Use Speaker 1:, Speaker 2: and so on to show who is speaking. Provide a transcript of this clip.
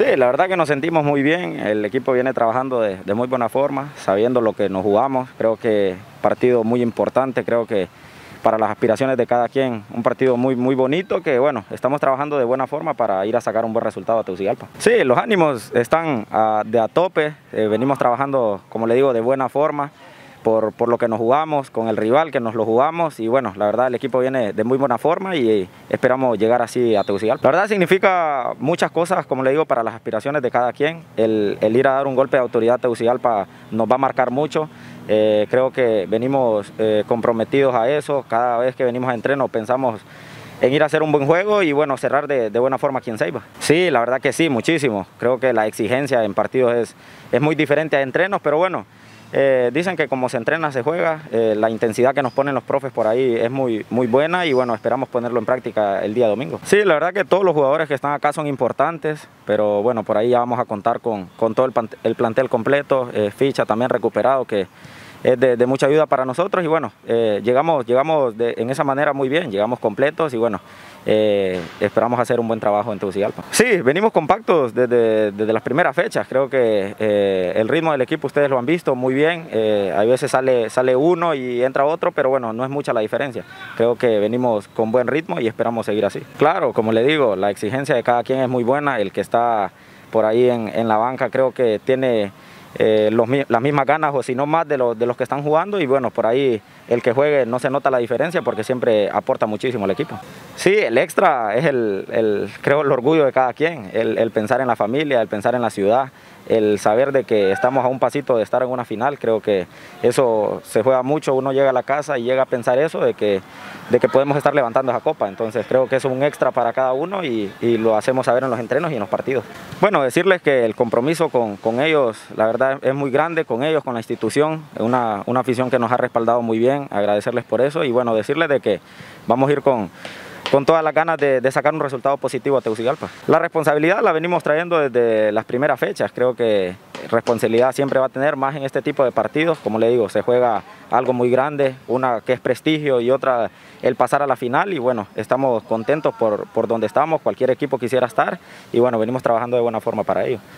Speaker 1: Sí, la verdad que nos sentimos muy bien, el equipo viene trabajando de, muy buena forma, sabiendo lo que nos jugamos, creo que partido muy importante, creo que para las aspiraciones de cada quien. Un partido muy, muy bonito que, bueno, estamos trabajando de buena forma para ir a sacar un buen resultado a Tegucigalpa. Sí, los ánimos están a, de a tope, eh, venimos trabajando, como le digo, de buena forma. Por, por, lo que nos jugamos, con el rival que nos lo jugamos y bueno, la verdad el equipo viene de muy buena forma y esperamos llegar así a Tegucigalpa. La verdad significa muchas cosas, como le digo, para las aspiraciones de cada quien. El, el ir a dar un golpe de autoridad a Tegucigalpa nos va a marcar mucho. Eh, creo que venimos eh, comprometidos a eso, cada vez que venimos a entreno pensamos en ir a hacer un buen juego y bueno, cerrar de, de buena forma aquí en Ceiba. Sí, la verdad que sí, muchísimo. Creo que la exigencia en partidos es, es muy diferente a entrenos, pero bueno, eh, dicen que como se entrena se juega, eh, la intensidad que nos ponen los profes por ahí es muy, muy buena y bueno, esperamos ponerlo en práctica el día domingo. Sí, la verdad que todos los jugadores que están acá son importantes, pero bueno, por ahí ya vamos a contar con, con todo el, el plantel completo, eh, ficha también recuperado que es de, de, mucha ayuda para nosotros y bueno, eh, llegamos, llegamos de, en esa manera muy bien, llegamos completos y bueno, eh, esperamos hacer un buen trabajo en Tegucigalpa. Sí, venimos compactos desde, desde las primeras fechas, creo que eh, el ritmo del equipo ustedes lo han visto muy bien, a veces sale, sale uno y entra otro, pero bueno, no es mucha la diferencia. Creo que venimos con buen ritmo y esperamos seguir así. Claro, como le digo, la exigencia de cada quien es muy buena, el que está por ahí en, en la banca creo que tiene eh, las mismas ganas o si no más de, de, los que están jugando. Y bueno, por ahí el que juegue no se nota la diferencia porque siempre aporta muchísimo al equipo. Sí, el extra es el, el creo el orgullo de cada quien, el, el, pensar en la familia, el pensar en la ciudad, el saber de que estamos a un pasito de estar en una final, creo que eso se juega mucho, uno llega a la casa y llega a pensar eso, de que, de que podemos estar levantando esa copa, entonces creo que es un extra para cada uno y, lo hacemos saber en los entrenos y en los partidos. Bueno, decirles que el compromiso con, con ellos, la verdad es muy grande, con ellos, con la institución, una, una afición que nos ha respaldado muy bien, agradecerles por eso. Y bueno, decirles de que vamos a ir con con todas las ganas de, de, sacar un resultado positivo a Tegucigalpa. La responsabilidad la venimos trayendo desde las primeras fechas, creo que responsabilidad siempre va a tener más en este tipo de partidos, como le digo, se juega algo muy grande, una que es prestigio y otra el pasar a la final. Y bueno, estamos contentos por, por donde estamos, cualquier equipo quisiera estar. Y bueno, venimos trabajando de buena forma para ello.